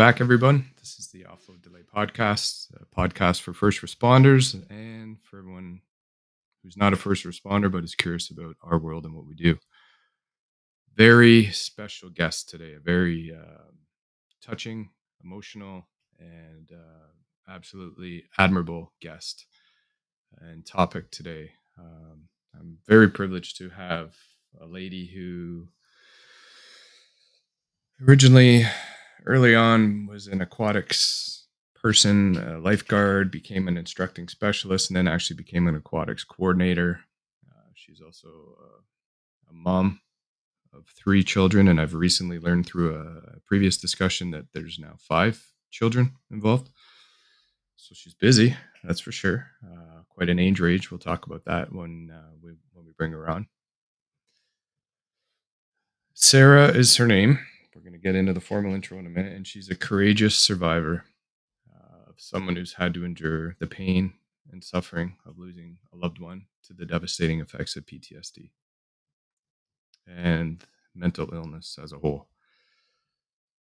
Back, everyone. This is the Offload Delay Podcast, a podcast for first responders and for everyone who's not a first responder but is curious about our world and what we do. Very special guest today, a very uh, touching, emotional, and uh, absolutely admirable guest and topic today. Um, I'm very privileged to have a lady who originally early on was an aquatics person, a lifeguard, became an instructing specialist, and then actually became an aquatics coordinator. Uh, she's also a, a, mom of three children, and I've recently learned through a previous discussion that there's now five children involved. So she's busy, that's for sure. Uh, quite an age range. We'll talk about that when uh, we when we bring her on. Sarah is her name. We're going to get into the formal intro in a minute. And she's a courageous survivor uh, of someone who's had to endure the pain and suffering of losing a loved one to the devastating effects of PTSD and mental illness as a whole.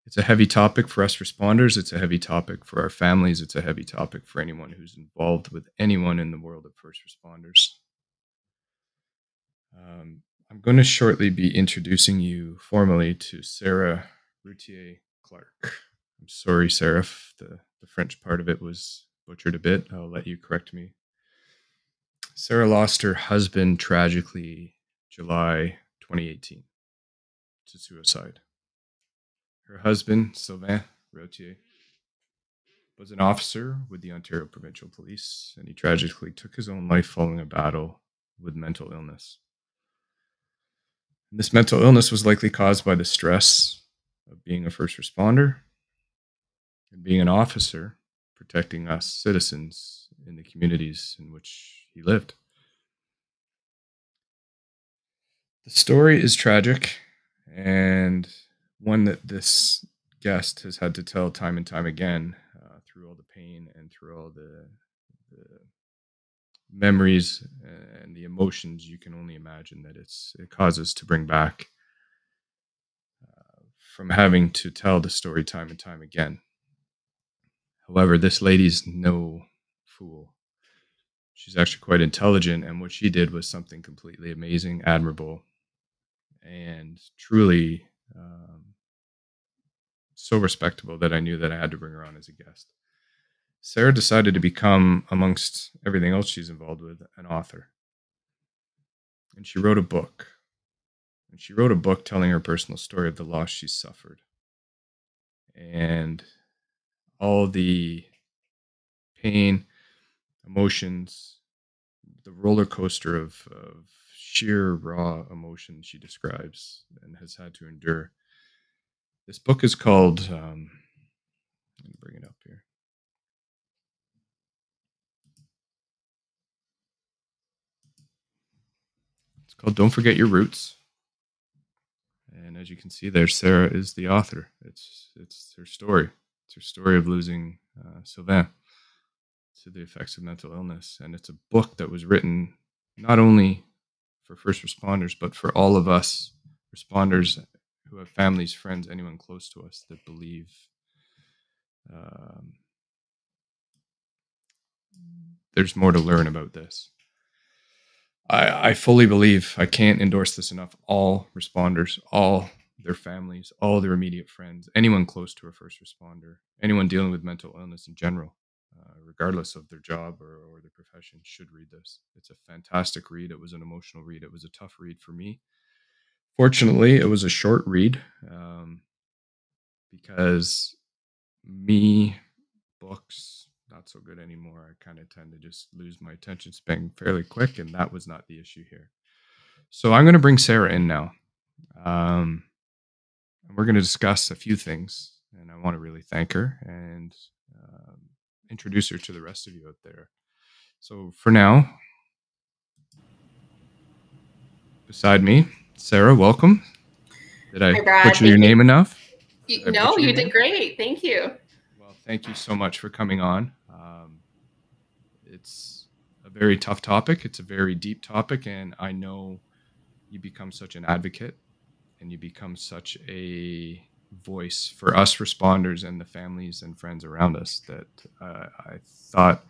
It's a heavy topic for us responders. It's a heavy topic for our families. It's a heavy topic for anyone who's involved with anyone in the world of first responders. Um, I'm going to shortly be introducing you formally to Sarah Routhier Clark. I'm sorry, Sarah, the, the French part of it was butchered a bit. I'll let you correct me. Sarah lost her husband tragically July 2018 to suicide. Her husband, Sylvain Routhier, was an officer with the Ontario Provincial Police, and he tragically took his own life following a battle with mental illness. And this mental illness was likely caused by the stress of being a first responder and being an officer protecting us citizens in the communities in which he lived. The story is tragic and one that this guest has had to tell time and time again uh, through all the pain and through all the, the memories and the emotions you can only imagine that it's it causes to bring back uh, from having to tell the story time and time again. However, this lady's no fool. She's actually quite intelligent, and what she did was something completely amazing, admirable, and truly um, so respectable that I knew that I had to bring her on as a guest. Sarah decided to become, amongst everything else she's involved with, an author. And she wrote a book. And she wrote a book telling her personal story of the loss she suffered. And all the pain, emotions, the roller coaster of, of sheer raw emotion she describes and has had to endure. This book is called, um, let me bring it up here. Called Don't Forget Your Roots. And as you can see there, Sarah is the author. It's it's her story. It's her story of losing uh, Sylvain to the effects of mental illness. And it's a book that was written not only for first responders, but for all of us responders who have families, friends, anyone close to us that believe um, there's more to learn about this. I, I fully believe I can't endorse this enough. All responders, all their families, all their immediate friends, anyone close to a first responder, anyone dealing with mental illness in general, uh, regardless of their job or, or their profession, should read this. It's a fantastic read. It was an emotional read. It was a tough read for me. Fortunately, it was a short read um, because me, books, not so good anymore. I kind of tend to just lose my attention span fairly quick, and that was not the issue here. So I'm going to bring Sarah in now. Um, and we're going to discuss a few things, and I want to really thank her and um, introduce her to the rest of you out there. So for now, beside me, Sarah, welcome. Did I butcher your name enough? You, no, you did great. Thank you. Well, thank you so much for coming on. It's a very tough topic. It's a very deep topic, and I know you become such an advocate, and you become such a voice for us responders and the families and friends around us that uh, I thought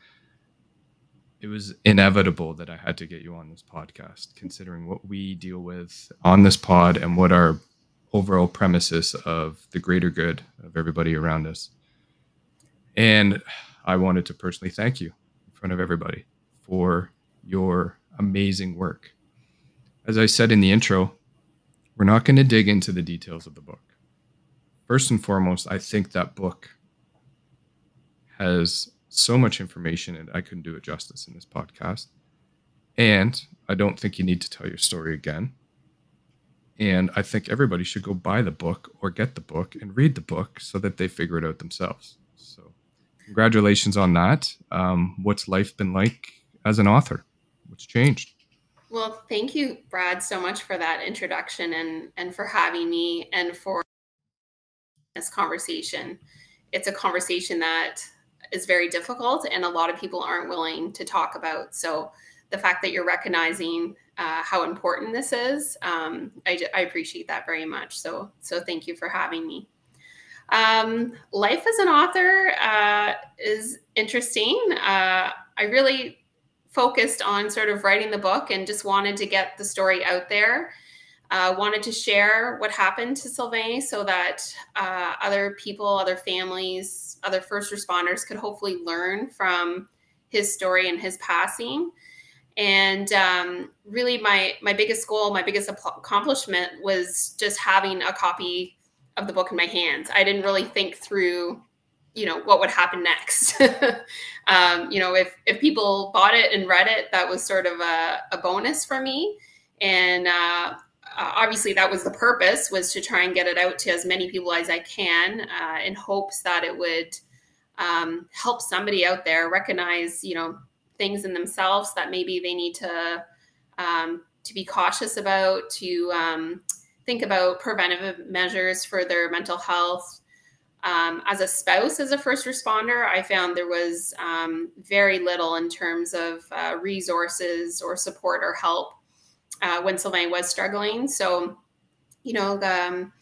it was inevitable that I had to get you on this podcast, considering what we deal with on this pod and what our overall premises of the greater good of everybody around us. And I wanted to personally thank you front of everybody for your amazing work. As I said in the intro, we're not going to dig into the details of the book. First and foremost, I think that book has so much information and I couldn't do it justice in this podcast. And I don't think you need to tell your story again. And I think everybody should go buy the book or get the book and read the book so that they figure it out themselves. Congratulations on that. Um, what's life been like as an author? What's changed? Well, thank you, Brad, so much for that introduction and and for having me and for this conversation. It's a conversation that is very difficult and a lot of people aren't willing to talk about. So the fact that you're recognizing uh, how important this is, um, I, I, appreciate that very much. So, so thank you for having me. Um, life as an author uh, is interesting. Uh, I really focused on sort of writing the book and just wanted to get the story out there. Uh, wanted to share what happened to Sylvain so that uh, other people, other families, other first responders could hopefully learn from his story and his passing. And um, really, my my biggest goal, my biggest accomplishment was just having a copy of the book in my hands. I didn't really think through, you know, what would happen next. um, you know, if if people bought it and read it, that was sort of a, a bonus for me. And uh, obviously, that was the purpose was to try and get it out to as many people as I can, uh, in hopes that it would um, help somebody out there recognize, you know, things in themselves that maybe they need to um, to be cautious about, to um, think about preventive measures for their mental health. Um, as a spouse, as a first responder, I found there was um, very little in terms of uh, resources or support or help uh, when Sylvain was struggling. So, you know, um,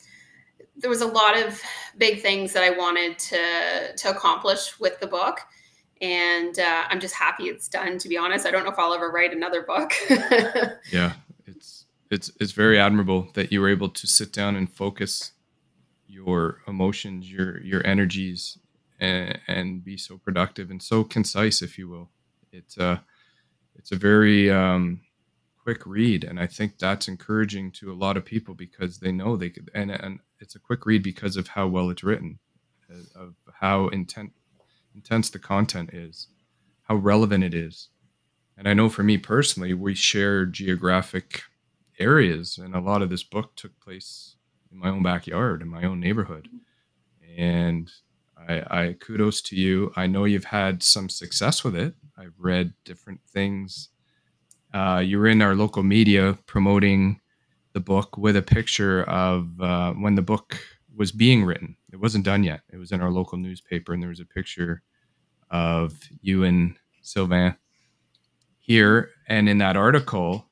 there was a lot of big things that I wanted to to accomplish with the book and uh, I'm just happy it's done. To be honest, I don't know if I'll ever write another book. yeah, it's it's very admirable that you were able to sit down and focus your emotions, your your energies, and, and be so productive and so concise, if you will. It's uh, it's a very um, quick read, and I think that's encouraging to a lot of people because they know they could, and and it's a quick read because of how well it's written, uh, of how intent intense the content is, how relevant it is. And I know for me personally, we share geographic areas, and a lot of this book took place in my own backyard, in my own neighborhood. And I, I kudos to you. I know you've had some success with it. I've read different things. Uh, you were in our local media promoting the book with a picture of uh, when the book was being written. It wasn't done yet. It was in our local newspaper, and there was a picture of you and Sylvain here. And in that article,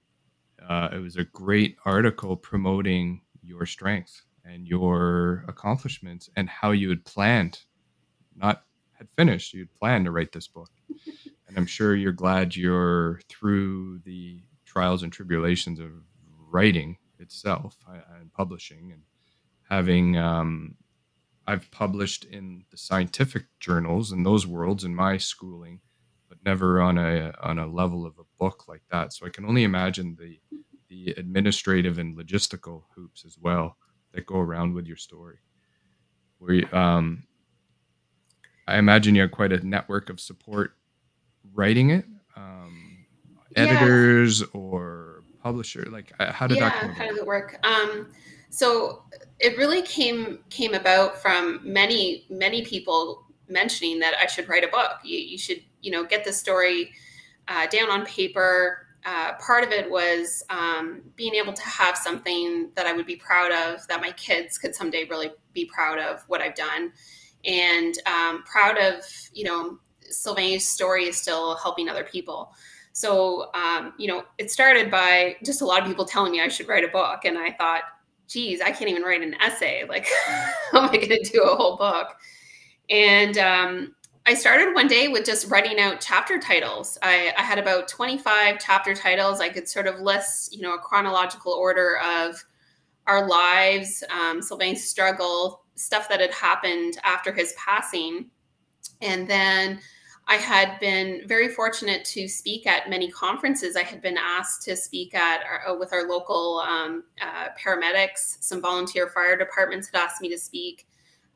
uh, it was a great article promoting your strengths and your accomplishments and how you had planned, not had finished, you'd planned to write this book. And I'm sure you're glad you're through the trials and tribulations of writing itself uh, and publishing and having um, I've published in the scientific journals in those worlds in my schooling, but never on a on a level of a book like that. So I can only imagine the the administrative and logistical hoops as well that go around with your story. Where um, I imagine you have quite a network of support writing it, um, editors yeah. or publisher. Like, uh, how did yeah, that? Come how does it work? Um, so it really came came about from many many people mentioning that I should write a book. You, you should you know get the story uh, down on paper. Uh, part of it was um, being able to have something that I would be proud of, that my kids could someday really be proud of what I've done, and um, proud of you know Sylvain's story is still helping other people. So um, you know it started by just a lot of people telling me I should write a book, and I thought geez, I can't even write an essay. Like, how am I going to do a whole book? And um, I started one day with just writing out chapter titles. I, I, had about 25 chapter titles. I could sort of list, you know, a chronological order of our lives, um, Sylvain's struggle, stuff that had happened after his passing. And then I had been very fortunate to speak at many conferences. I had been asked to speak at uh, with our local um, uh, paramedics. Some volunteer fire departments had asked me to speak.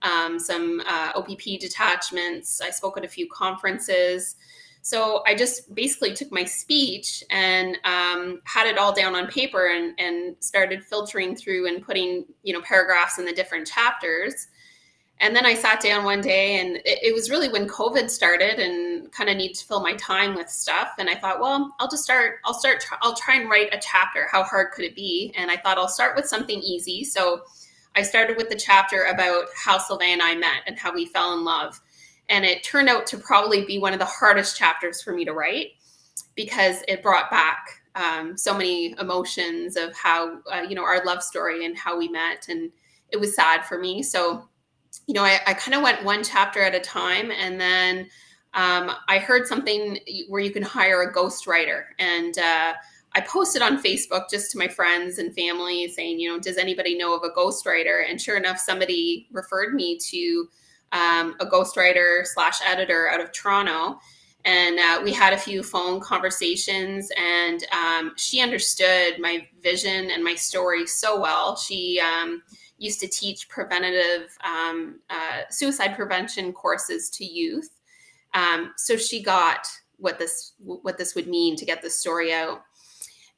Um, some uh, OPP detachments. I spoke at a few conferences. So I just basically took my speech and um, had it all down on paper and, and started filtering through and putting you know paragraphs in the different chapters. And then I sat down one day, and it, it was really when COVID started, and kind of need to fill my time with stuff. And I thought, well, I'll just start. I'll start. I'll try and write a chapter. How hard could it be? And I thought I'll start with something easy. So I started with the chapter about how Sylvain and I met and how we fell in love. And it turned out to probably be one of the hardest chapters for me to write because it brought back um, so many emotions of how, uh, you know, our love story and how we met. And it was sad for me. So you know, I, I kind of went one chapter at a time and then um, I heard something where you can hire a ghostwriter. And uh, I posted on Facebook just to my friends and family saying, you know, does anybody know of a ghostwriter? And sure enough, somebody referred me to um, a ghostwriter slash editor out of Toronto. And uh, we had a few phone conversations, and um, she understood my vision and my story so well. She, um, used to teach preventative um, uh, suicide prevention courses to youth. Um, so she got what this what this would mean to get the story out.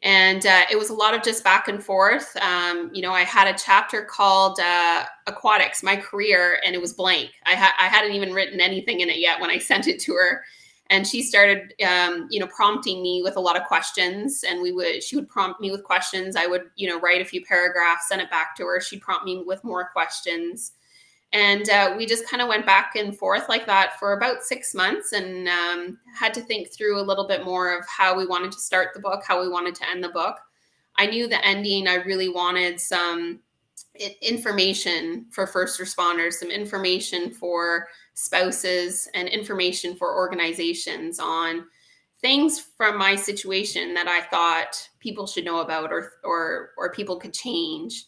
And uh, it was a lot of just back and forth. Um, you know, I had a chapter called uh, Aquatics, My Career, and it was blank. I, ha- I hadn't even written anything in it yet when I sent it to her. And she started um, you know prompting me with a lot of questions. And we would she would prompt me with questions. I would you know write a few paragraphs send it back to her. She'd prompt me with more questions and uh, we just kind of went back and forth like that for about six months and um, had to think through a little bit more of how we wanted to start the book how we wanted to end the book i knew the ending i really wanted some information for first responders some information for spouses and information for organizations on things from my situation that I thought people should know about or or or people could change.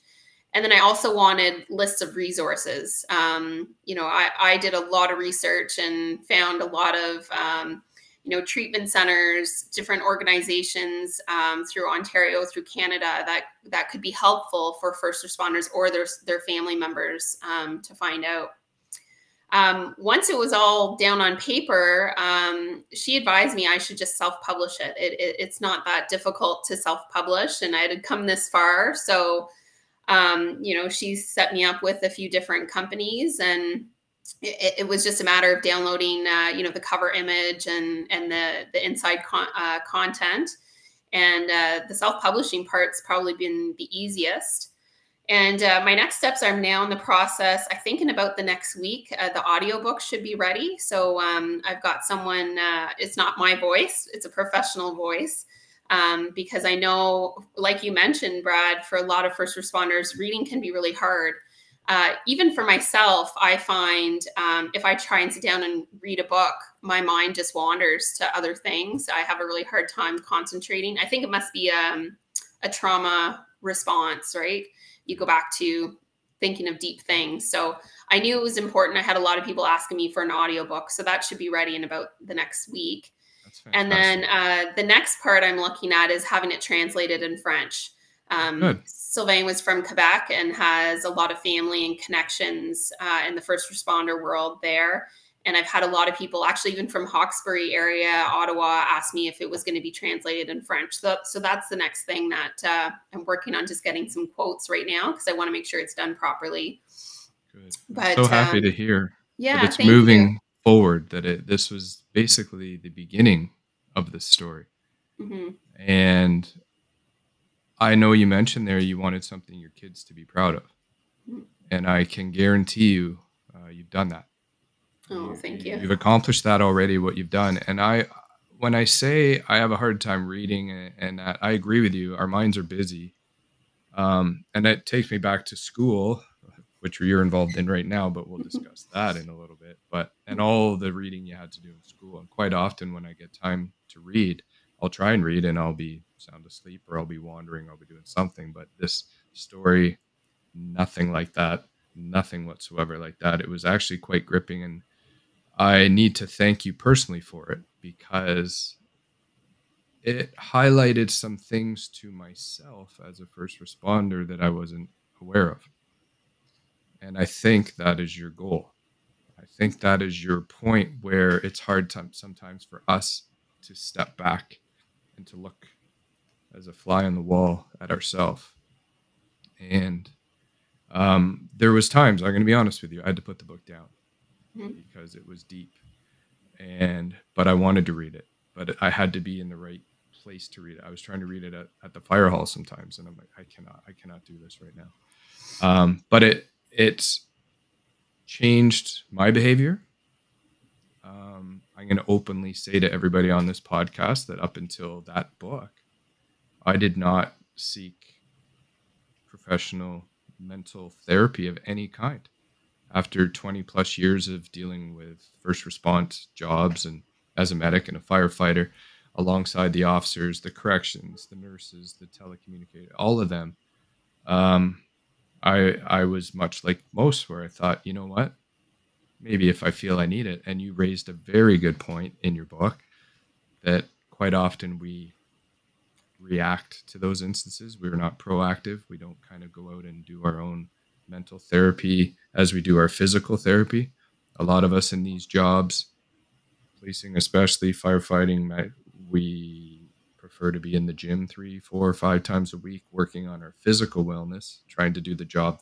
And then I also wanted lists of resources. Um, you know, I, I did a lot of research and found a lot of um, you know treatment centers, different organizations um, through Ontario, through Canada that that could be helpful for first responders or their their family members um, to find out um, once it was all down on paper, um, she advised me I should just self publish it. It, it. It's not that difficult to self publish, and I had come this far. So, um, you know, she set me up with a few different companies, and it, it was just a matter of downloading, uh, you know, the cover image and and the the inside con uh, content. And uh, the self publishing part's probably been the easiest. And uh, my next steps are now in the process. I think in about the next week, uh, the audiobook should be ready. So um, I've got someone, uh, it's not my voice, it's a professional voice. Um, because I know, like you mentioned, Brad, for a lot of first responders, reading can be really hard. Uh, even for myself, I find um, if I try and sit down and read a book, my mind just wanders to other things. I have a really hard time concentrating. I think it must be um, a trauma response, right? you go back to thinking of deep things. So I knew it was important. I had a lot of people asking me for an audiobook. So that should be ready in about the next week. And then uh, the next part I'm looking at is having it translated in French. Um, Sylvain was from Quebec and has a lot of family and connections uh, in the first responder world there and I've had a lot of people, actually even from Hawkesbury area, Ottawa, ask me if it was going to be translated in French. So, so that's the next thing that uh, I'm working on, just getting some quotes right now because I want to make sure it's done properly. Good. But, so happy um, to hear. Yeah, that it's moving you. Forward. That it this was basically the beginning of the story, mm-hmm. and I know you mentioned there you wanted something your kids to be proud of, mm-hmm. and I can guarantee you, uh, you've done that Oh, thank you. You've accomplished that already, what you've done. And I, when I say I have a hard time reading and, that, I agree with you. Our minds are busy. Um, and that takes me back to school, which you're involved in right now, but we'll mm-hmm. discuss that in a little bit. But and all the reading you had to do in school, and quite often when I get time to read, I'll try and read, and I'll be sound asleep, or I'll be wandering, I'll be doing something. But this story, nothing like that, nothing whatsoever like that. It was actually quite gripping, and I need to thank you personally for it because it highlighted some things to myself as a first responder that I wasn't aware of. And I think that is your goal. I think that is your point where it's hard to, sometimes for us to step back and to look as a fly on the wall at ourselves. And um, there was times, I'm going to be honest with you, I had to put the book down mm-hmm. because it was deep. And, but I wanted to read it, but I had to be in the right place to read it. I was trying to read it at, at the fire hall sometimes, and I'm like, I cannot, I cannot do this right now. Um, but it it's changed my behavior. Um, I'm going to openly say to everybody on this podcast that up until that book, I did not seek professional mental therapy of any kind. After 20 plus years of dealing with first response jobs and as a medic and a firefighter, alongside the officers, the corrections, the nurses, the telecommunicator, all of them. Um, I I was much like most, where I thought, you know what, maybe if I feel I need it. And you raised a very good point in your book that quite often we react to those instances. We're not proactive. We don't kind of go out and do our own mental therapy as we do our physical therapy. A lot of us in these jobs, policing especially, firefighting, we prefer to be in the gym three, four, or five times a week, working on our physical wellness, trying to do the job,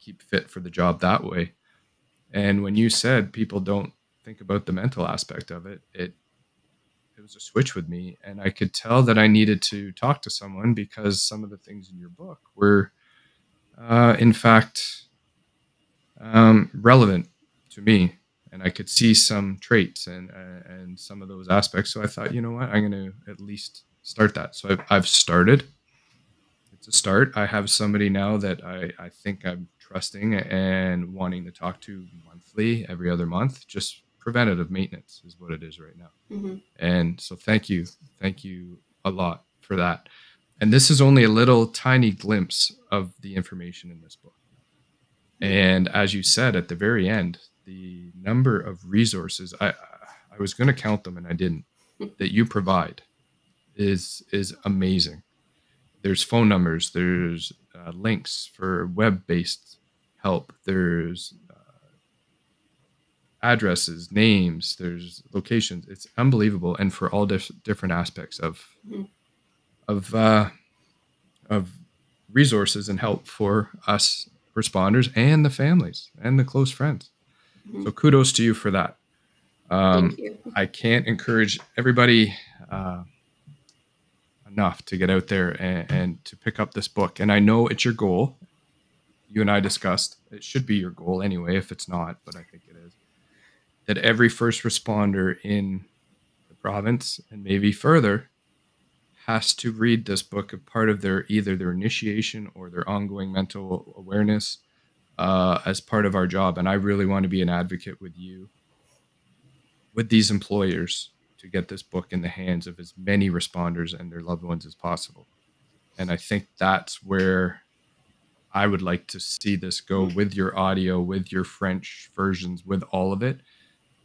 keep fit for the job that way. And when you said people don't think about the mental aspect of it, it it was a switch with me, and I could tell that I needed to talk to someone because some of the things in your book were, uh, in fact, um, relevant to me and I could see some traits and uh, and some of those aspects. So I thought, you know what, I'm going to at least start that. So I've, I've started. It's a start. I have somebody now that I, I think I'm trusting and wanting to talk to monthly, every other month. Just preventative maintenance is what it is right now. Mm-hmm. And so thank you, thank you a lot for that. And this is only a little tiny glimpse of the information in this book. And as you said at the very end, the number of resources I I was going to count them and I didn't that you provide is is amazing. There's phone numbers, there's uh, links for web-based help, there's uh, addresses, names, there's locations. It's unbelievable, and for all dif- different aspects of mm-hmm. of uh, of resources and help for us responders and the families and the close friends. Mm-hmm. So kudos to you for that. Um, I can't encourage everybody uh, enough to get out there and, and, to pick up this book. And I know it's your goal. You and I discussed it should be your goal anyway, if it's not, but I think it is. That every first responder in the province and maybe further has to read this book as part of their either their initiation or their ongoing mental awareness uh, as part of our job. And I really want to be an advocate with you, with these employers, to get this book in the hands of as many responders and their loved ones as possible. And I think that's where I would like to see this go with your audio, with your French versions, with all of it.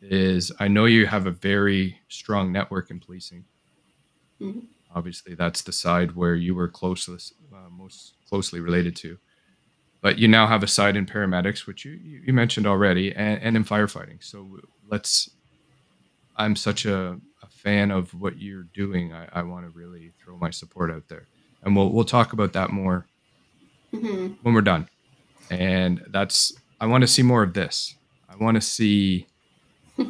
Is I know you have a very strong network in policing. Mm-hmm. Obviously, that's the side where you were closest, uh, most closely related to but you now have a side in paramedics, which you, you mentioned already, and, and in firefighting. So let's. I'm such a, a fan of what you're doing. I, I want to really throw my support out there, and we'll we'll talk about that more mm-hmm. when we're done. And that's I want to see more of this. I want to see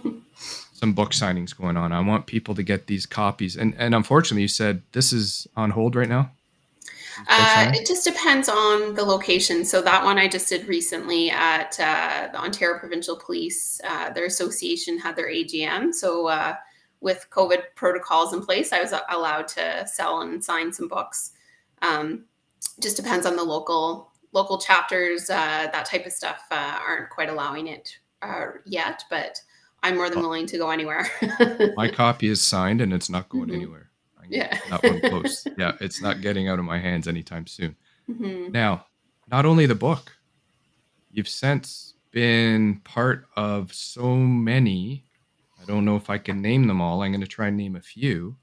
some book signings going on. I want people to get these copies. And and unfortunately, you said this is on hold right now. Uh, it just depends on the location. So that one I just did recently at uh, the Ontario Provincial Police. Uh, their association had their AGM. So uh, with COVID protocols in place, I was allowed to sell and sign some books. Um, just depends on the local local chapters. Uh, that type of stuff uh, aren't quite allowing it uh, yet, but I'm more than willing to go anywhere. my copy is signed and it's not going mm-hmm. anywhere. Yeah, not one close. yeah, it's not getting out of my hands anytime soon. Mm-hmm. Now, not only the book, you've since been part of so many. I don't know if I can name them all. I'm going to try and name a few.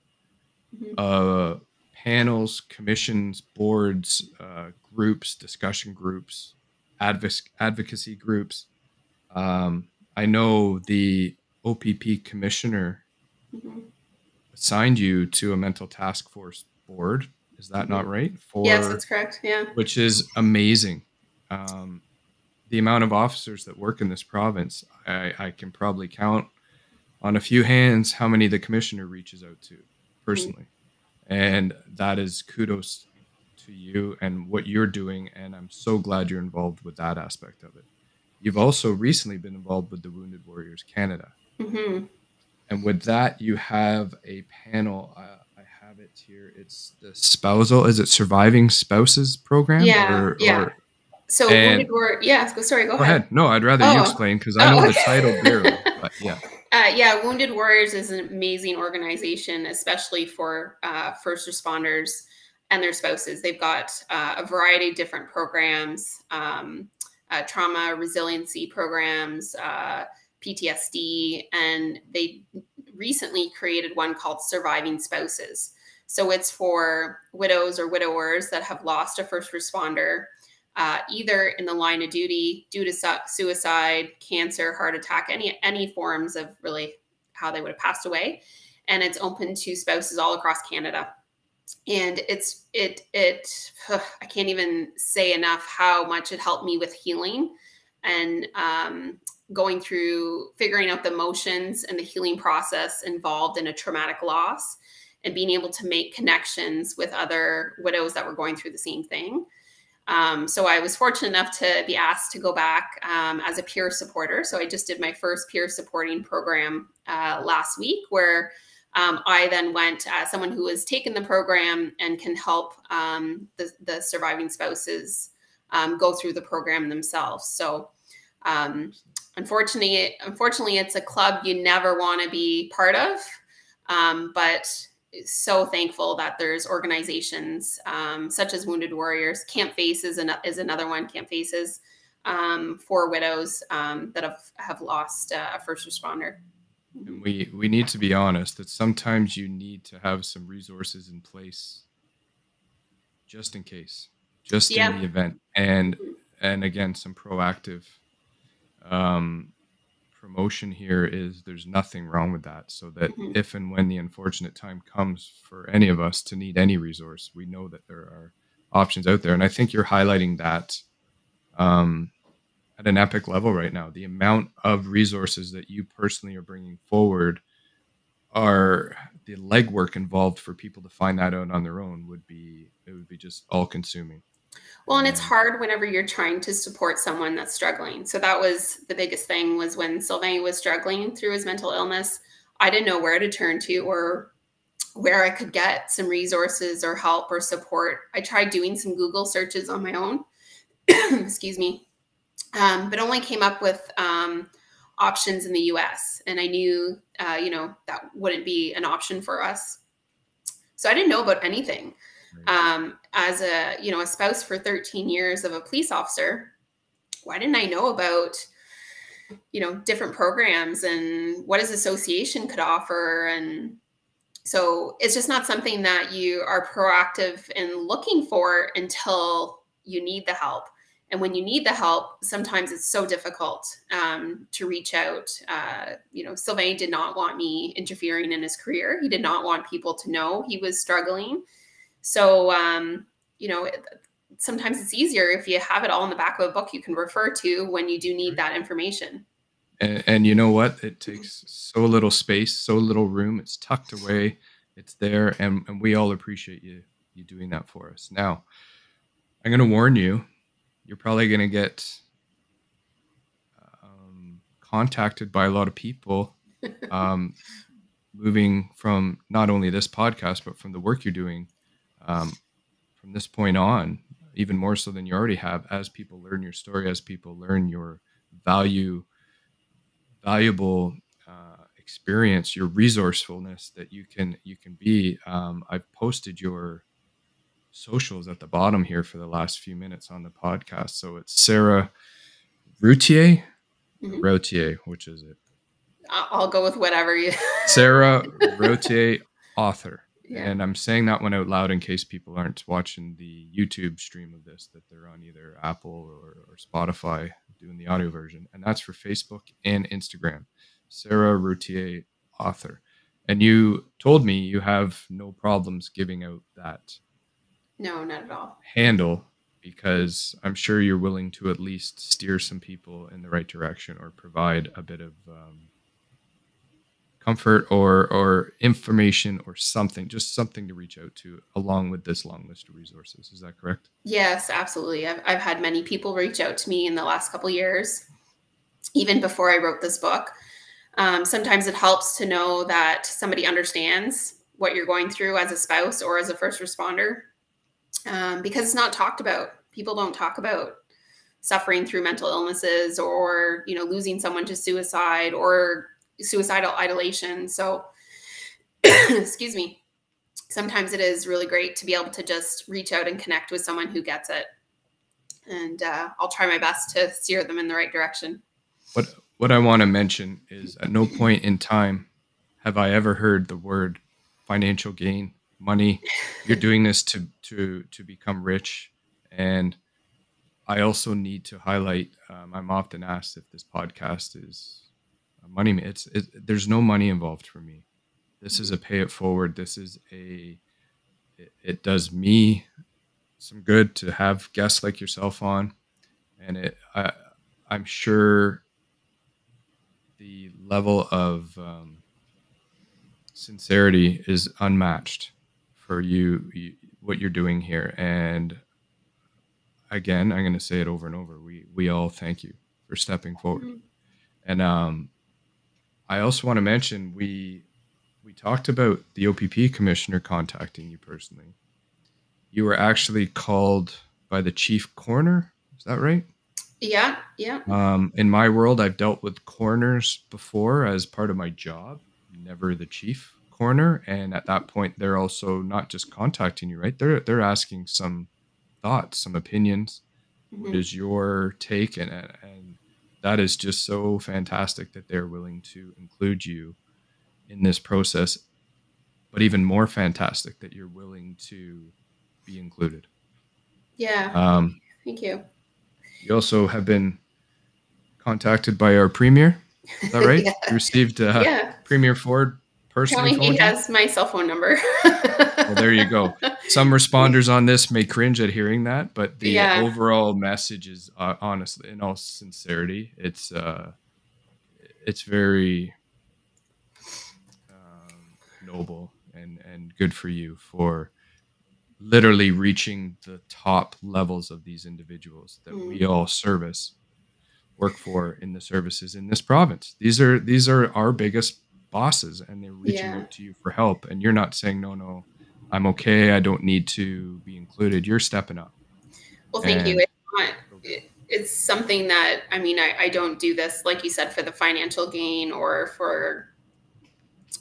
Mm-hmm. Uh, panels, commissions, boards, uh, groups, discussion groups, advoc- advocacy groups. Um, I know the OPP commissioner. Assigned you to a mental task force board. Is that mm-hmm. not right? For, yes, that's correct. Yeah. Which is amazing. Um, the amount of officers that work in this province, I, I, can probably count on a few hands how many the commissioner reaches out to personally. Mm-hmm and that is kudos to you and what you're doing and i'm so glad you're involved with that aspect of it you've also recently been involved with the wounded warriors canada mm-hmm. And with that you have a panel uh, i have it here it's the spousal is it surviving spouses program yeah or, yeah or, so wounded war- yeah sorry go, go ahead. ahead. no i'd rather oh. you explain because i know oh, okay. the title barely but yeah uh, yeah, Wounded Warriors is an amazing organization, especially for uh, first responders and their spouses. They've got uh, a variety of different programs, um, uh, trauma resiliency programs, uh, PTSD, and they recently created one called Surviving Spouses. So it's for widows or widowers that have lost a first responder uh, either in the line of duty due to su- suicide, cancer, heart attack, any any forms of really how they would have passed away, and it's open to spouses all across Canada. And it's it it ugh, I can't even say enough how much it helped me with healing and um, going through figuring out the emotions and the healing process involved in a traumatic loss and being able to make connections with other widows that were going through the same thing um, so I was fortunate enough to be asked to go back um, as a peer supporter. So I just did my first peer supporting program uh, last week, where um, I then went as someone who has taken the program and can help um, the, the, surviving spouses um, go through the program themselves. So um, unfortunately, unfortunately, it's a club you never want to be part of, but so thankful that there's organizations um, such as Wounded Warriors. Camp Faces is, is another one. Camp Faces um, for widows um, that have have lost uh, a first responder. And we we need to be honest that sometimes you need to have some resources in place just in case, just yeah. in the event, and and again some proactive um, promotion here is there's nothing wrong with that. So that mm-hmm. if and when the unfortunate time comes for any of us to need any resource, we know that there are options out there. And I think you're highlighting that um, at an epic level right now. The amount of resources that you personally are bringing forward are the legwork involved for people to find that out on their own would be it would be just all consuming. Well, and it's hard whenever you're trying to support someone that's struggling. So that was the biggest thing was when Sylvain was struggling through his mental illness, I didn't know where to turn to or where I could get some resources or help or support. I tried doing some Google searches on my own, excuse me, um, but only came up with um, options in the US. And I knew, uh, you know, that wouldn't be an option for us. So I didn't know about anything um, as a you know a spouse for 13 years of a police officer why didn't i know about you know different programs and what his association could offer? And so it's just not something that you are proactive in looking for until you need the help. And when you need the help sometimes it's so difficult um, to reach out. Uh, you know sylvain did not want me interfering in his career. He did not want people to know he was struggling so, um, you know, sometimes it's easier if you have it all in the back of a book you can refer to when you do need that information. And, and you know what? It takes so little space, so little room. It's tucked away. It's there, and, and we all appreciate you you doing that for us. Now, I'm going to warn you. You're probably going to get um, contacted by a lot of people um, moving from not only this podcast but from the work you're doing um, from this point on, even more so than you already have as people learn your story as people learn your value valuable uh, experience your resourcefulness that you can you can be um, i've posted your socials at the bottom here for the last few minutes on the podcast. So it's sarah routhier? Mm-hmm. routhier which is it? I'll go with whatever you sarah routhier author yeah. And I'm saying that one out loud in case people aren't watching the YouTube stream of this, that they're on either Apple or, or Spotify doing the audio version. And that's for Facebook and Instagram. Sarah Routhier, author. And you told me you have no problems giving out that. No, not at all. Handle because I'm sure you're willing to at least steer some people in the right direction or provide a bit of um, comfort or or information or something just something to reach out to along with this long list of resources. Is that correct? Yes absolutely. I've, I've had many people reach out to me in the last couple years even before i wrote this book. Um, sometimes it helps to know that somebody understands what you're going through as a spouse or as a first responder um, because it's not talked about. People don't talk about suffering through mental illnesses or you know losing someone to suicide or suicidal ideation. So, excuse me, sometimes it is really great to be able to just reach out and connect with someone who gets it. And uh, I'll try my best to steer them in the right direction. What what I want to mention is at no point in time have I ever heard the word financial gain, money. You're doing this to to to become rich, and I also need to highlight. Um, I'm often asked if this podcast is money it's it, there's no money involved for me. This is a pay it forward. This is a it, it, does me some good to have guests like yourself on. And it I, i'm sure the level of um, sincerity is unmatched for you, you what you're doing here. And again i'm going to say it over and over we we all thank you for stepping forward. Mm-hmm. and um I also want to mention we we talked about the OPP commissioner contacting you personally. You were actually called by the chief coroner. Is that right? Yeah, yeah. Um, in my world, I've dealt with coroners before as part of my job, never the chief coroner. And at that point, they're also not just contacting you, right? They're they're asking some thoughts, some opinions. Mm-hmm. What is your take? And and that is just so fantastic that they're willing to include you in this process but even more fantastic that you're willing to be included. Yeah. Um, thank you. you also have been contacted by our premier. Is that right? Yeah. you received uh, yeah. premier ford personally he has my cell phone number well, there you go. Some responders on this may cringe at hearing that, but the yeah. overall message is uh, honestly, in all sincerity, it's uh, it's very um, noble and and good for you for literally reaching the top levels of these individuals that mm. we all service work for in the services in this province. These are these are our biggest bosses and they're reaching yeah. out to you for help and you're not saying no no I'm okay. I don't need to be included. You're stepping up. Well, thank and, you. It's, not, it, it's something that, I mean, I, I don't do this, like you said, for the financial gain or for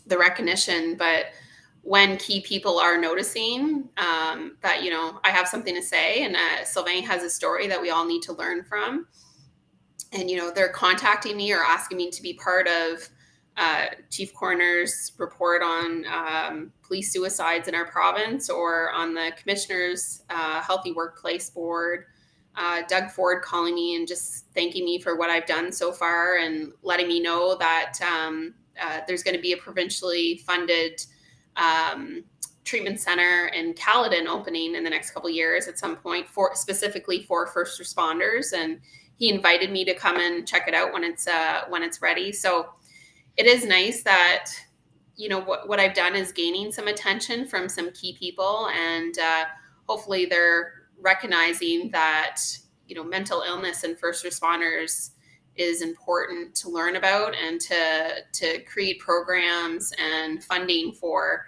the recognition, but when key people are noticing um, that, you know, I have something to say and uh, Sylvain has a story that we all need to learn from. And, you know, they're contacting me or asking me to be part of uh, chief coroner's report on um, police suicides in our province or on the commissioner's uh, healthy workplace board. Uh, Doug Ford calling me and just thanking me for what I've done so far and letting me know that um, uh, there's going to be a provincially funded um, treatment center in Caledon opening in the next couple years at some point for specifically for first responders and he invited me to come and check it out when it's uh, when it's ready so it is nice that you know what, what i've done is gaining some attention from some key people and uh, hopefully they're recognizing that you know mental illness and first responders is important to learn about and to to create programs and funding for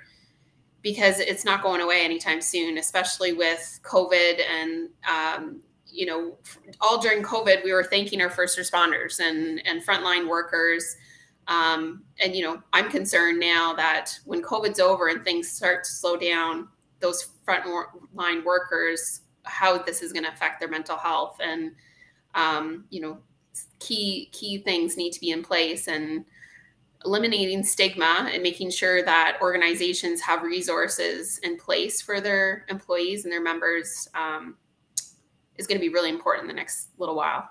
because it's not going away anytime soon, especially with COVID and um, you know, all during COVID, we were thanking our first responders and and frontline workers. Um, and you know, I'm concerned now that when COVID's over and things start to slow down, those frontline workers, how this is going to affect their mental health, and um, you know, key key things need to be in place and eliminating stigma and making sure that organizations have resources in place for their employees and their members um, is going to be really important in the next little while.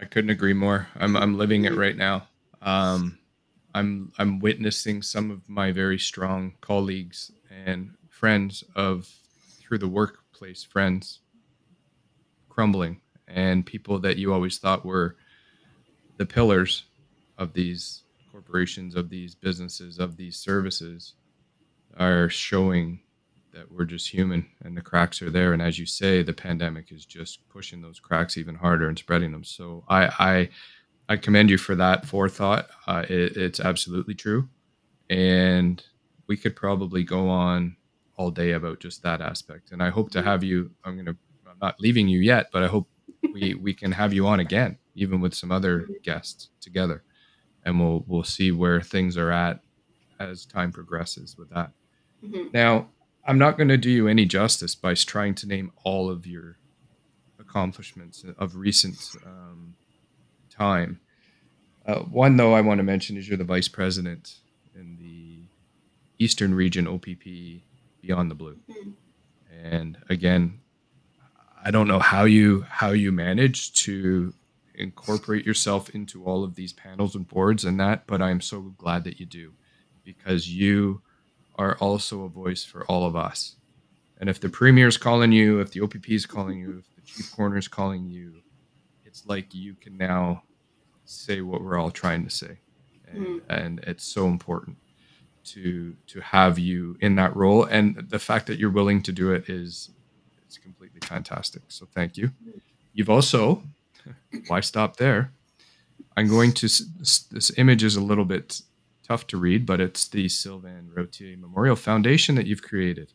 I couldn't agree more. I'm I'm living it right now. Um, I'm I'm witnessing some of my very strong colleagues and friends of through the workplace friends crumbling and people that you always thought were the pillars of these corporations of these businesses of these services are showing that we're just human and the cracks are there. And as you say, the pandemic is just pushing those cracks even harder and spreading them. So I I, I commend you for that forethought. Uh, it, it's absolutely true, and we could probably go on all day about just that aspect. And I hope to have you. I'm gonna. I'm not leaving you yet, but I hope we we can have you on again, even with some other guests together, and we'll we'll see where things are at as time progresses with that. Mm-hmm. Now, I'm not going to do you any justice by trying to name all of your accomplishments of recent um, time. Uh, one, though, I want to mention is you're the vice president in the Eastern Region OPP Beyond the Blue, mm-hmm. and again, I don't know how you how you manage to incorporate yourself into all of these panels and boards and that, but I am so glad that you do because you are also a voice for all of us. And if the premier is calling you, if the OPP is calling you, if the chief coroner is calling you, it's like you can now say what we're all trying to say, and, mm. and it's so important to to have you in that role. And the fact that you're willing to do it is it's completely fantastic. So thank you. You've also why stop there? I'm going to this image is a little bit tough to read, but it's the Sylvain Routhier Memorial Foundation that you've created.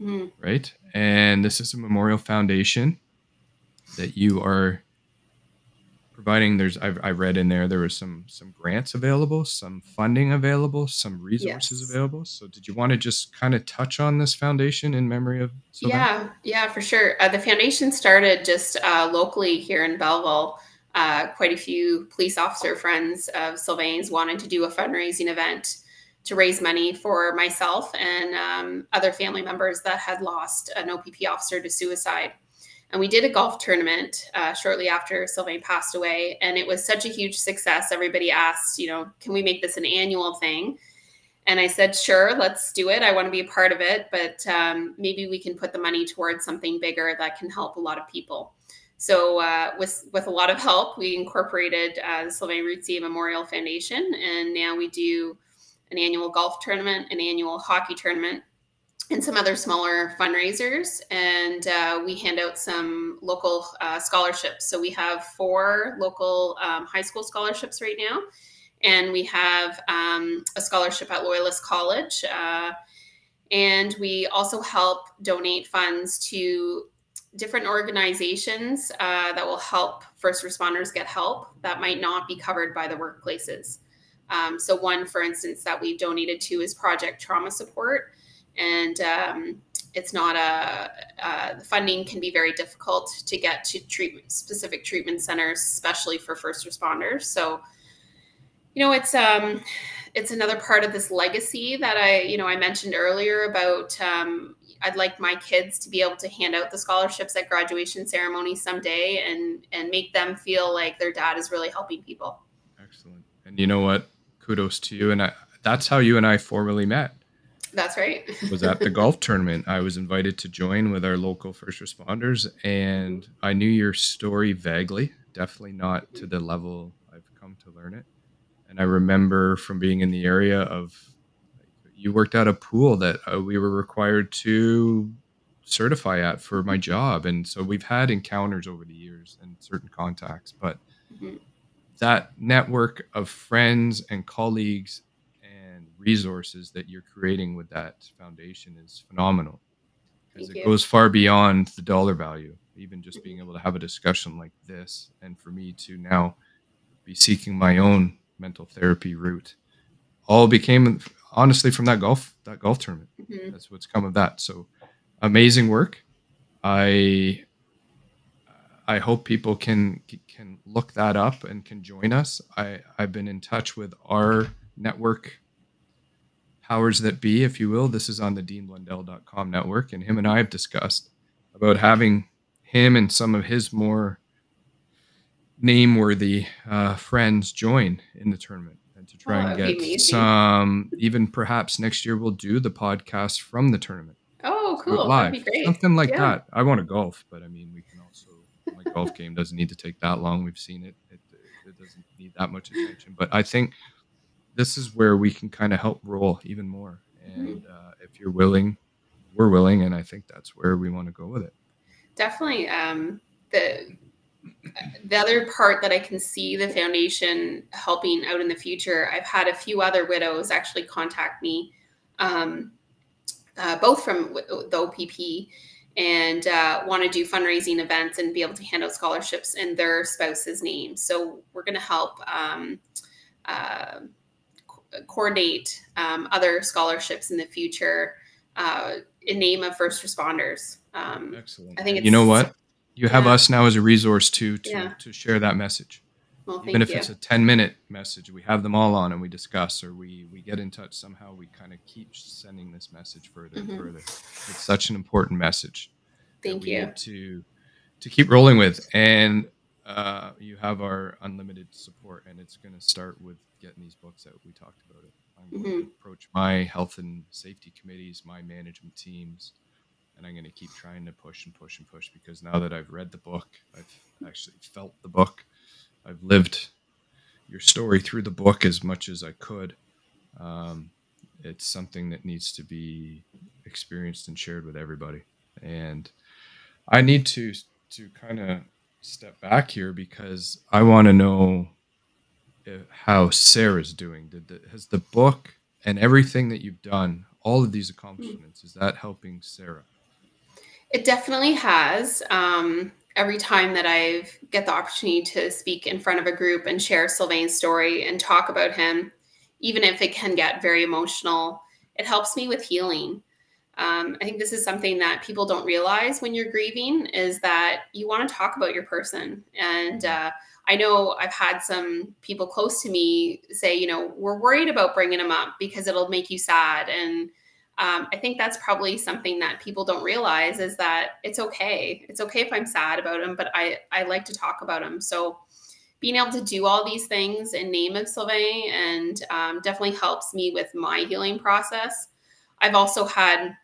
Mm. Right? And this is a memorial foundation that you are providing there's I've, I read in there there was some some grants available some funding available some resources yes. available so did you want to just kind of touch on this foundation in memory of Sylvain? yeah yeah for sure uh, the foundation started just uh, locally here in belleville uh, quite a few police officer friends of Sylvain's wanted to do a fundraising event to raise money for myself and um, other family members that had lost an OPP officer to suicide. And we did a golf tournament uh, shortly after Sylvain passed away, and it was such a huge success. Everybody asked, you know, can we make this an annual thing? And I said, sure, let's do it. I want to be a part of it, but um, maybe we can put the money towards something bigger that can help a lot of people. So uh, with with a lot of help, we incorporated uh, the Sylvain Routhier Memorial Foundation, and now we do an annual golf tournament, an annual hockey tournament, and some other smaller fundraisers. And uh, we hand out some local uh, scholarships. So we have four local um, high school scholarships right now, and we have um, a scholarship at Loyalist College. Uh, and we also help donate funds to different organizations uh, that will help first responders get help that might not be covered by the workplaces. Um, so, one, for instance, that we've donated to is Project Trauma Support. And um, it's not a, uh, the funding can be very difficult to get to treatment, specific treatment centers, especially for first responders. So, you know, it's, um, it's another part of this legacy that I, you know, I mentioned earlier about um, I'd like my kids to be able to hand out the scholarships at graduation ceremony someday and and make them feel like their dad is really helping people. Excellent. And you know what? Kudos to you. And I, that's how you and I formally met. That's right. was at the golf tournament. I was invited to join with our local first responders, and I knew your story vaguely. Definitely not to the level I've come to learn it. And I remember from being in the area of you worked out a pool that uh, we were required to certify at for my job and so we've had encounters over the years and certain contacts but mm-hmm. that network of friends and colleagues resources that you're creating with that foundation is phenomenal. Because it you. goes far beyond the dollar value even just being able to have a discussion like this and for me to now be seeking my own mental therapy route all became honestly from that golf that golf tournament. Mhm. that's what's come of that. So amazing work. I i hope people can can look that up and can join us. I i've been in touch with our network powers that be if you will. This is on the deanblundell.com network and him and i have discussed about having him and some of his more name-worthy uh, friends join in the tournament and to try Oh, and get some even perhaps next year we'll do the podcast from the tournament. Oh, cool. live. That'd be great. something like Yeah. that. I want to golf but i mean we can also my golf game doesn't need to take that long. We've seen it. It, it doesn't need that much attention. But i think this is where we can kind of help roll even more Mm-hmm. and uh, if you're willing we're willing and i think that's where we want to go with it definitely um, the the other part that I can see the foundation helping out in the future. I've had a few other widows actually contact me, um, uh, both from the OPP and uh, want to do fundraising events and be able to hand out scholarships in their spouse's name. So we're going to help um, uh, coordinate um, other scholarships in the future uh, in name of first responders. Um, excellent I think you know what you have yeah. us now as a resource to to, Yeah. to share that message well, thank even if you. it's a 10 minute message we have them all on and we discuss or we we get in touch somehow we kind of keep sending this message further Mhm. and further it's such an important message that Thank we you. need to to keep rolling with and uh, you have our unlimited support and it's going to start with getting these books out. We talked about it. I'm going to approach my health and safety committees my management teams and i'm going to keep trying to push and push and push because now that i've read the book i've actually felt the book i've lived your story through the book as much as i could. Um, it's something that needs to be experienced and shared with everybody. And i need to to kind of step back here because i want to know how sarah's doing did the, has the book and everything that you've done all of these accomplishments is that helping sarah It definitely has. Um, every time that I get the opportunity to speak in front of a group and share Sylvain's story and talk about him, even if it can get very emotional, it helps me with healing. Um, I think this is something that people don't realize when you're grieving is that you want to talk about your person. And uh, I know I've had some people close to me say, you know, we're worried about bringing them up because it'll make you sad. And um, I think that's probably something that people don't realize is that it's okay. It's okay if I'm sad about them but I, I like to talk about them So being able to do all these things in name of Sylvain and um, definitely helps me with my healing process. I've also had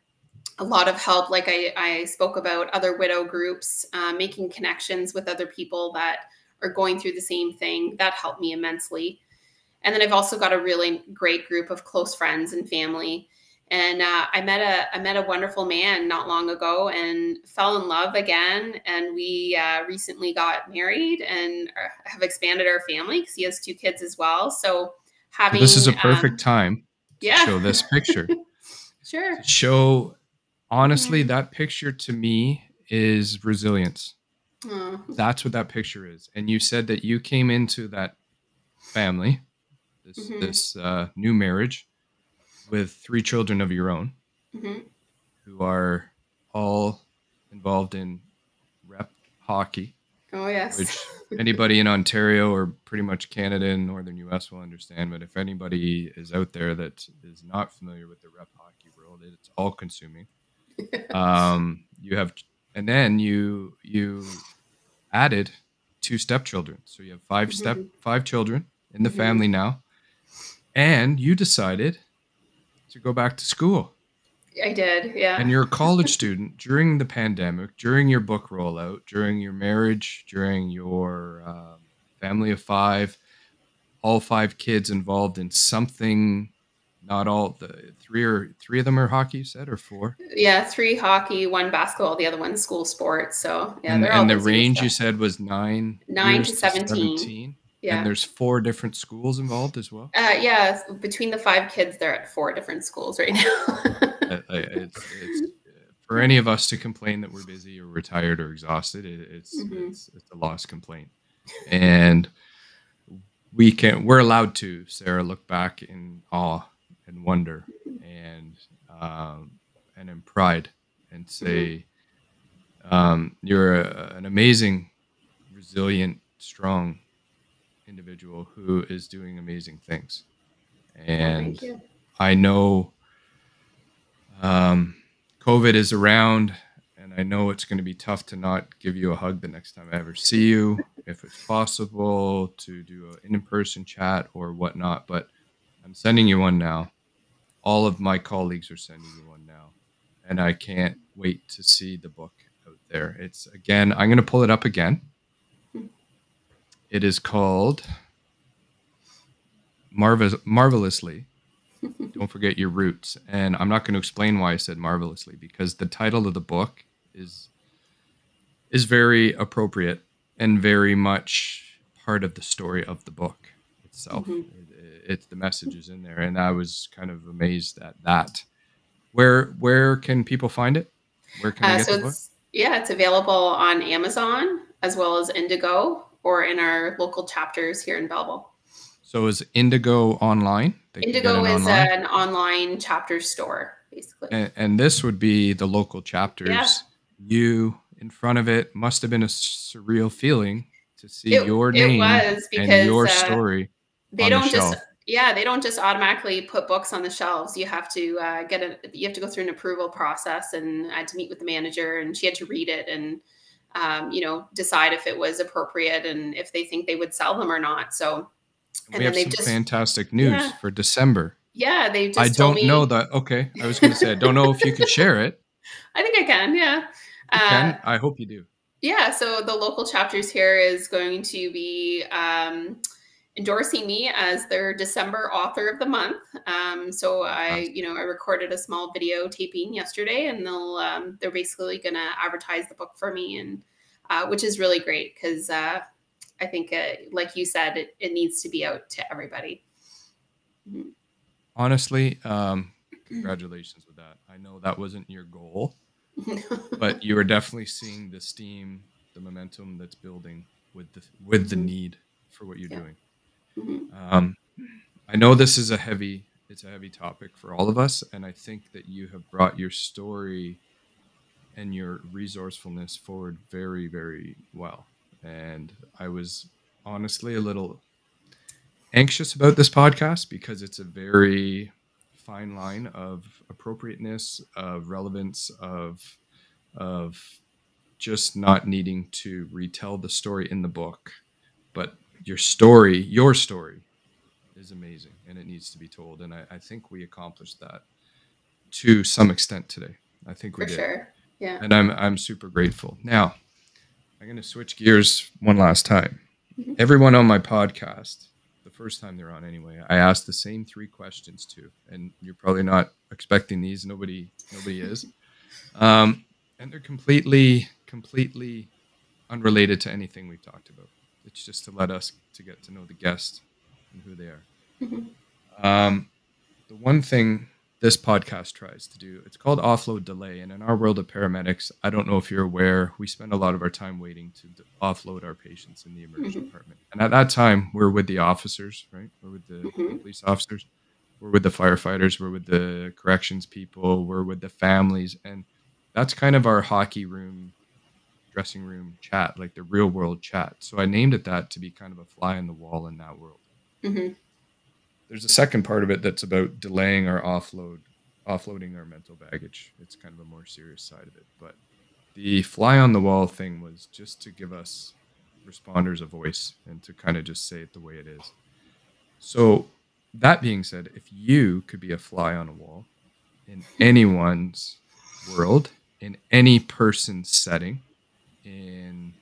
a lot of help, like I, I spoke about other widow groups, uh, making connections with other people that are going through the same thing. That helped me immensely. And then I've also got a really great group of close friends and family and uh, I met a I met a wonderful man not long ago and fell in love again. And we uh, recently got married and uh, have expanded our family because he has two kids as well. So So having this is a um, perfect time to yeah. show this picture sure. show honestly Mhm. that picture to me is resilience Oh, that's what that picture is and you said that you came into that family this Mhm. this uh, new marriage with three children of your own mhm. who are all involved in rep hockey oh yes. which anybody in Ontario or pretty much Canada and northern US will understand. But if anybody is out there that is not familiar with the rep hockey world, it's all consuming. Um, you have, and then you you added two stepchildren, so you have 5 step Mhm. five children in the Mhm. family now, and you decided to go back to school I did. Yeah. and you're a college student during the pandemic, during your book rollout, during your marriage, during your um, family of five, all five kids involved in something. Not all the three or three of them are hockey. You said or four, yeah. Three hockey, one basketball, the other one school sports. So yeah, and, they're all the range you said was nine, Nine to 17. seventeen. Yeah. And there's four different schools involved as well. Uh, yeah, between the five kids, they're at four different schools right now. It's, it's, for any of us to complain that we're busy or we're tired or exhausted, it, it's, Mhm. it's it's a lost complaint, and we can we're allowed to Sarah look back in awe and wonder and um, and in pride and say um, you're a, an amazing, resilient, strong individual who is doing amazing things, and. I know um, COVID is around, and I know it's going to be tough to not give you a hug the next time I ever see you, if it's possible to do an in person chat or whatnot. But I'm sending you one now. All of my colleagues are sending you one now, and I can't wait to see the book out there. It's again, I'm going to pull it up again. It is called Marvel- Marvelously don't forget your roots and i'm not going to explain why i said marvelously because the title of the book is is very appropriate and very much part of the story of the book itself Mhm. It, it's the message is in there and i was kind of amazed at that where where can people find it where can I Uh, get so the book yeah, it's available on Amazon as well as Indigo or in our local chapters here in Belleville. so is indigo online They Indigo is online? an online chapter store, basically. and, and this would be the local chapters. Yeah. You in front of it must have been a surreal feeling to see It- your it name was because, and your uh, story. they on the don't just. Yeah they don't just automatically put books on the shelves you have to uh, get a you have to go through an approval process and i had to meet with the manager and she had to read it and um, you know decide if it was appropriate and if they think they would sell them or not so and we have some just fantastic news Yeah. for December. yeah they just I don't me, know that. Okay, I was going to say I don't know if you can share it. i think i can yeah Uh, can. I hope you do. Yeah, so the local chapters here is going to be um, endorsing me as their December author of the month. Um, so I, you know, I recorded a small video taping yesterday, and they'll um, they're basically going to advertise the book for me, and uh, which is really great because uh, I think, uh, like you said, it, it needs to be out to everybody. Honestly, um, congratulations with that. I know that wasn't your goal, but you are definitely seeing the steam, the momentum that's building with the with the Mhm. need for what you're Yeah. doing. Mhm. Um, I know this is a heavy it's a heavy topic for all of us, and I think that you have brought your story and your resourcefulness forward very, very well. And I was honestly a little anxious about this podcast because it's a very fine line of appropriateness, of relevance, of of just not needing to retell the story in the book, but your story, your story, is amazing and it needs to be told. And I, I think we accomplished that to some extent today. I think we For did sure. Yeah. and I'm I'm super grateful. Now, I'm going to switch gears one last time. Mhm. Everyone on my podcast, the first time they're on anyway, I asked the same three questions to, and you're probably not expecting these. Nobody nobody is, um, and they're completely completely unrelated to anything we've talked about. It's just to let us to get to know the guest and who they are. Mhm. Um, the one thing this podcast tries to do. It's called offload delay. And in our world of paramedics, I don't know if you're aware, we spend a lot of our time waiting to d- offload our patients in the emergency Mhm. department. And at that time, we're with the officers, right? We're with the Mhm. police officers, we're with the firefighters, we're with the corrections people, we're with the families. And that's kind of our hockey room, dressing room chat, like the real world chat. So I named it that to be kind of a fly on the wall in that world. Hmm there's a second part of it that's about delaying our offload offloading our mental baggage. It's kind of a more serious side of it. But the fly on the wall thing was just to give us responders a voice and to kind of just say it the way it is. So that being said if you could be a fly on a wall in anyone's world in any person's setting in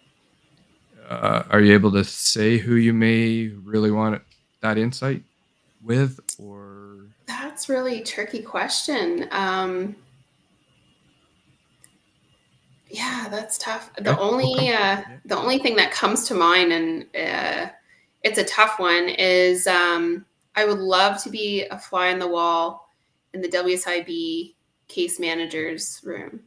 uh, are you able to say who you may really want that insight with or That's really tricky question. Um, yeah, that's tough. The Okay, only okay. uh, Yeah. the only thing that comes to mind and uh, it's a tough one. Is um, I would love to be a fly on the wall in the WSIB case managers room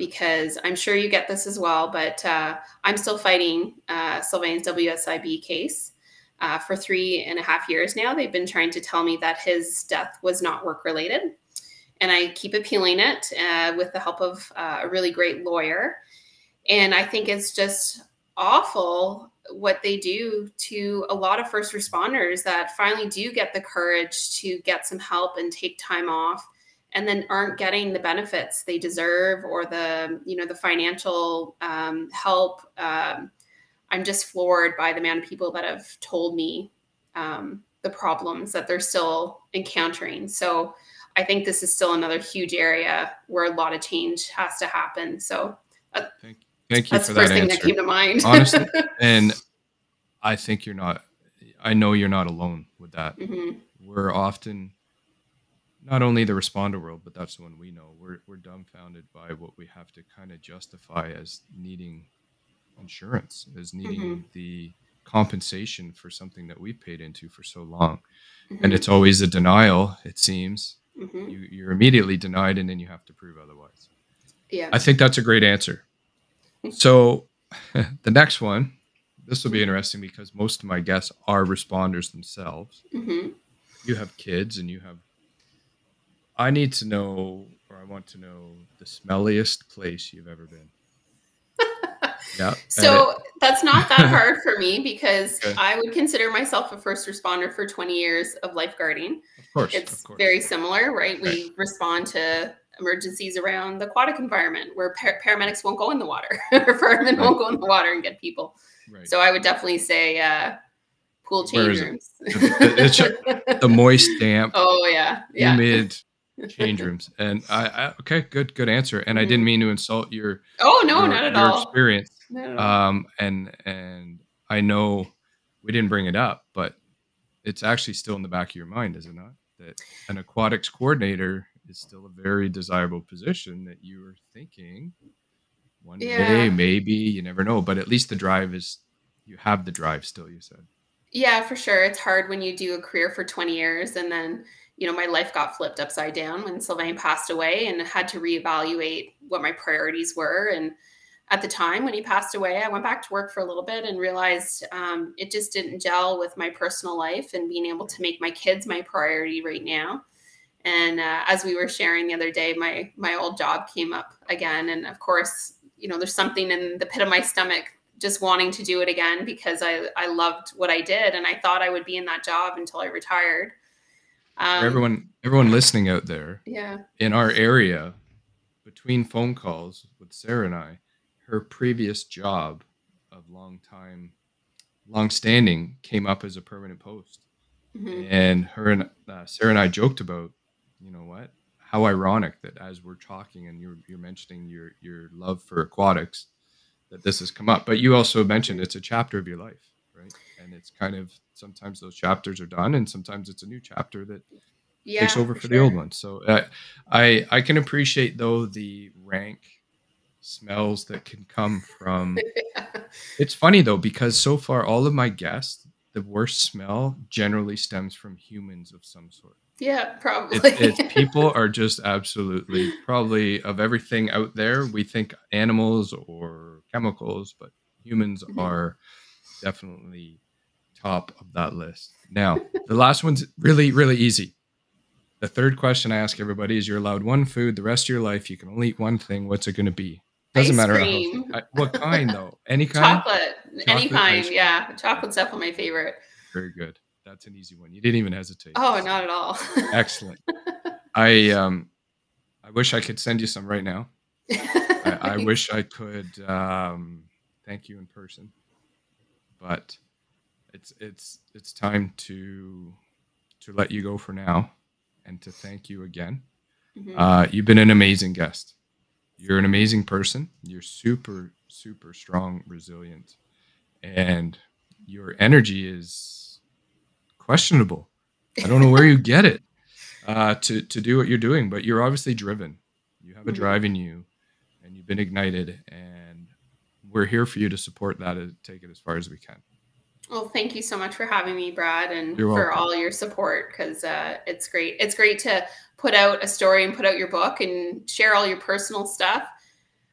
because I'm sure you get this as well, but uh, I'm still fighting uh, Sylvain's WSIB case. Uh, for three and a half years now, they've been trying to tell me that his death was not work related. And I keep appealing it uh, with the help of uh, a really great lawyer. And I think it's just awful what they do to a lot of first responders that finally do get the courage to get some help and take time off and then aren't getting the benefits they deserve or the you know the financial um, help um, i'm just floored by the amount of people that have told me um, the problems that they're still encountering. So i think this is still another huge area where a lot of change has to happen. So uh, thank, you. Thank you that's for the first that thing answer. that came to mind. Honestly and i think you're not i know you're not alone with that. Hmm we're often not only the responder world, but that's the one we know. We're we're dumbfounded by what we have to kind of justify as needing insurance, as needing Mhm. the compensation for something that we've paid into for so long. hmm And it's always a denial, it seems. hmm You you're immediately denied and then you have to prove otherwise. yeah I think that's a great answer. So the next one, this will be interesting because most of my guests are responders themselves hmm you have kids and you have i need to know or i want to know the smelliest place you've ever been yeah So that's not that hard for me because Okay. I would consider myself a first responder for 20 years of lifeguarding. of course It's of course very similar, right? We respond to emergencies around the aquatic environment where par- paramedics won't go in the water or firemen Right. won't go in the water and get people. right So I would definitely say uh, pool change rooms. It's the moist damp oh, yeah. Yeah. humid change rooms and I, I okay good good answer and i didn't mean to insult your Oh, no, your, not at your all. experience at all. um and and i know we didn't bring it up but it's actually still in the back of your mind is it not that an aquatics coordinator is still a very desirable position that you are thinking one Yeah. day maybe you never know but at least the drive is you have the drive still you said Yeah, for sure. It's hard when you do a career for 20 years and then, you know, my life got flipped upside down when Sylvain passed away and had to reevaluate what my priorities were. And at the time when he passed away, I went back to work for a little bit and realized um, it just didn't gel with my personal life and being able to make my kids my priority right now. And uh, as we were sharing the other day, my my old job came up again, and of course, you know, there's something in the pit of my stomach just wanting to do it again because I, I loved what I did and I thought I would be in that job until I retired. Um, For everyone everyone listening out there Yeah. in our area between phone calls with sarah and i her previous job of long time long standing came up as a permanent post Mhm. and her and uh, Sarah and I joked about, you know what, how ironic that as we're talking and you're you're mentioning your your love for aquatics, that this has come up. But you also mentioned it's a chapter of your life, right? And it's kind of sometimes those chapters are done, and sometimes it's a new chapter that Yeah. takes over for, the sure. old one. So uh, I I can appreciate though the rank smells that can come from it's funny though because so far all of my guests, the worst smell generally stems from humans of some sort. yeah, probably. It's people are just absolutely probably of everything out there. We think animals or chemicals, but humans Mhm. are definitely top of that list. Now, the last one's really really easy. The third question I ask everybody is: You're allowed one food the rest of your life. You can only eat one thing. What's it going to be? Doesn't Ice matter I- what kind though. Any kind. Chocolate, any kind. Yeah, chocolate's definitely my favorite. Very good. That's an easy one. You didn't even hesitate. Oh, not at all. Excellent. I um, I wish I could send you some right now. I, I wish I could um, thank you in person, but it's it's it's time to to let you go for now, and to thank you again. Mhm. Uh, you've been an amazing guest. You're an amazing person. You're super, super strong, resilient, and your energy is questionable. I don't know where you get it uh, to to do what you're doing, but you're obviously driven. You have a Mhm. drive in you, and you've been ignited. And we're here for you to support that and take it as far as we can. Well, thank you so much for having me, Brad, and You're for welcome. all your support because uh, it's great. It's great to put out a story and put out your book and share all your personal stuff.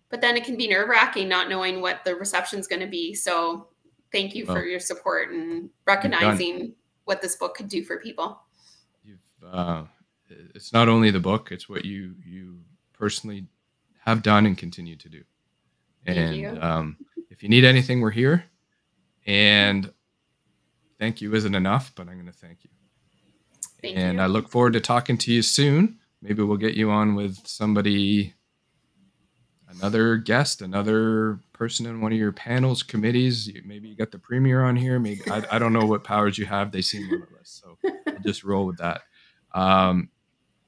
But then it can be nerve wracking not knowing what the reception is going to be. So thank you for your support and recognizing what this book could do for people. You've, uh, it's not only the book; it's what you you personally have done and continue to do. And um, if you need anything, we're here. And thank you isn't enough, but I'm going to thank you. Thank and you. I look forward to talking to you soon. Maybe we'll get you on with somebody, another guest, another person in one of your panels, committees. Maybe you got the premier on here. Maybe I, I don't know what powers you have. They seem limitless, so I'll just roll with that. Um,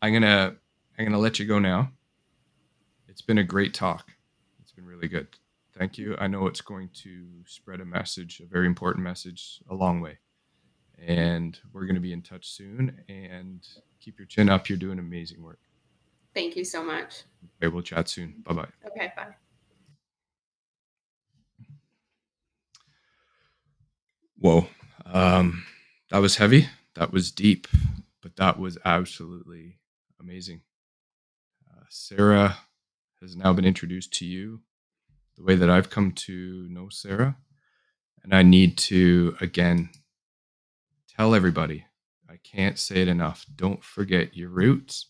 I'm gonna I'm gonna let you go now. It's been a great talk. Really good. Thank you. I know it's going to spread a message, a very important message, a long way. And we're going to be in touch soon. And keep your chin up. You're doing amazing work. Thank you so much. Okay, we'll chat soon. Bye bye. Okay, bye. Whoa. Um, that was heavy. That was deep, but that was absolutely amazing. Uh, Sarah has now been introduced to you the way that I've come to know Sarah. And I need to, again, tell everybody I can't say it enough. Don't forget your roots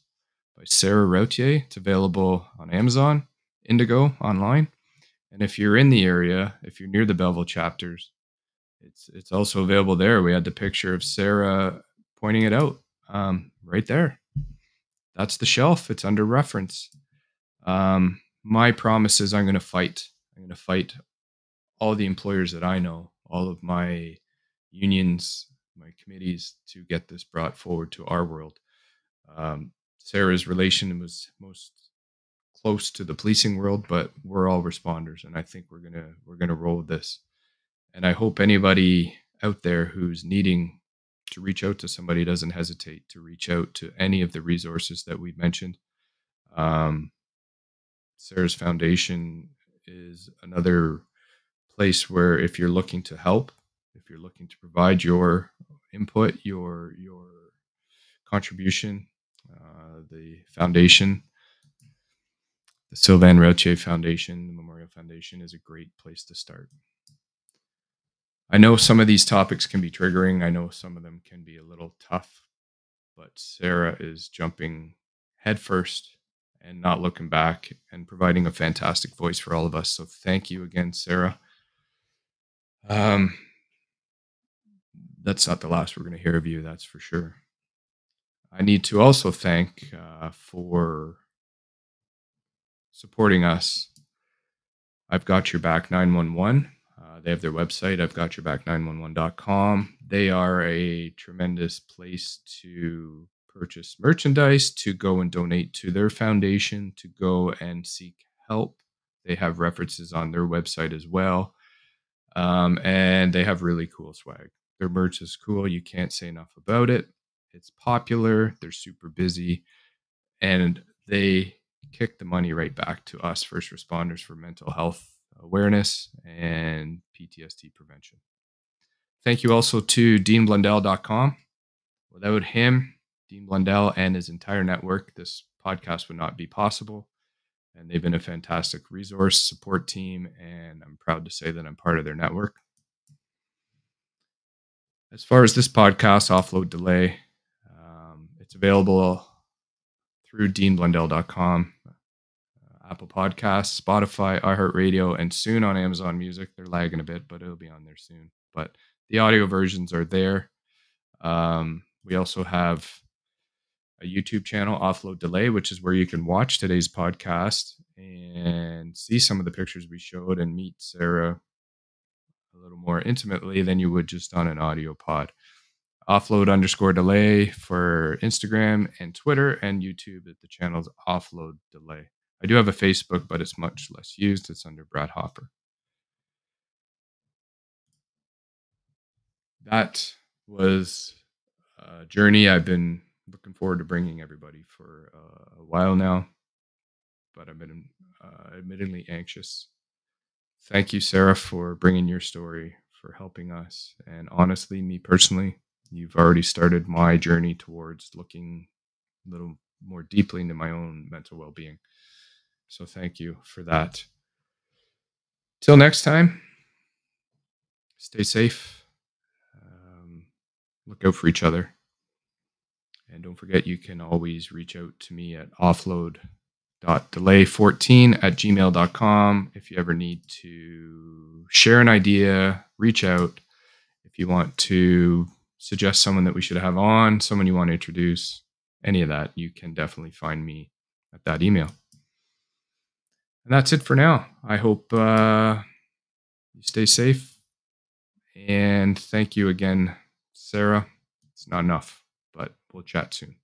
by Sarah Routhier. It's available on Amazon, Indigo online. And if you're in the area, if you're near the Belleville chapters, it's it's also available there. We had the picture of Sarah pointing it out um, right there. That's the shelf. It's under reference. Um, my promise is I'm going to fight I'm going to fight all the employers that I know, all of my unions, my committees to get this brought forward to our world. Um, Sarah's relation was most close to the policing world, but we're all responders, and I think we're gonna we're gonna roll with this. And I hope anybody out there who's needing to reach out to somebody doesn't hesitate to reach out to any of the resources that we mentioned. Um, Sarah's foundation is another place where if you're looking to help, if you're looking to provide your input, your your contribution, uh, the foundation, the Sylvain Routhier Foundation, the Memorial Foundation is a great place to start. I know some of these topics can be triggering. I know some of them can be a little tough, but Sarah is jumping headfirst and not looking back and providing a fantastic voice for all of us. So thank you again, Sarah. Um, that's not the last we're going to hear of you, that's for sure. I need to also thank uh, for supporting us. I've got your back 911. Uh, they have their website, I've got your back 911.com. They are a tremendous place to purchase merchandise, to go and donate to their foundation, to go and seek help. They have references on their website as well. Um, and they have really cool swag. Their merch is cool. You can't say enough about it. It's popular. They're super busy. And they kick the money right back to us first responders for mental health awareness and PTSD prevention. Thank you also to deanblundell.com. Without him, Dean Blundell and his entire network, this podcast would not be possible. And they've been a fantastic resource support team, and I'm proud to say that I'm part of their network. As far as this podcast, Offload Delay, um, it's available through deanblundell.com, uh, Apple Podcasts, Spotify, iHeartRadio, and soon on Amazon Music. They're lagging a bit, but it'll be on there soon. But the audio versions are there. Um, we also have a YouTube channel, Offload Delay, which is where you can watch today's podcast and see some of the pictures we showed and meet Sarah a little more intimately than you would just on an audio pod. Offload underscore delay for Instagram and Twitter and YouTube at the channel's Offload Delay. I do have a Facebook, but it's much less used. It's under Brad Hopper. That was a journey I've been looking forward to bringing everybody for uh, a while now, but I've been uh, admittedly anxious. Thank you, Sarah, for bringing your story, for helping us. And honestly, me personally, you've already started my journey towards looking a little more deeply into my own mental well being. So thank you for that. Till next time, stay safe. Um, look out for each other. And don't forget, you can always reach out to me at offload.delay14 at gmail.com if you ever need to share an idea, reach out. If you want to suggest someone that we should have on, someone you want to introduce, any of that, you can definitely find me at that email. And that's it for now. I hope uh, you stay safe. And thank you again, Sarah. It's not enough, we'll chat soon.